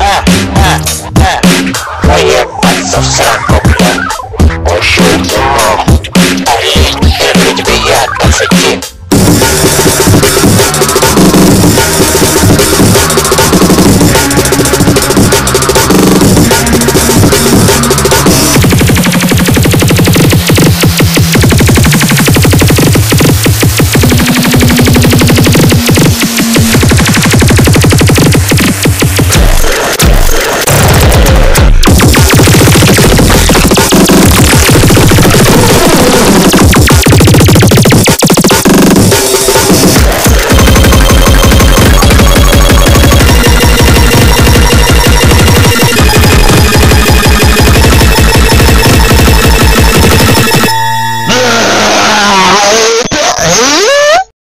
Ah!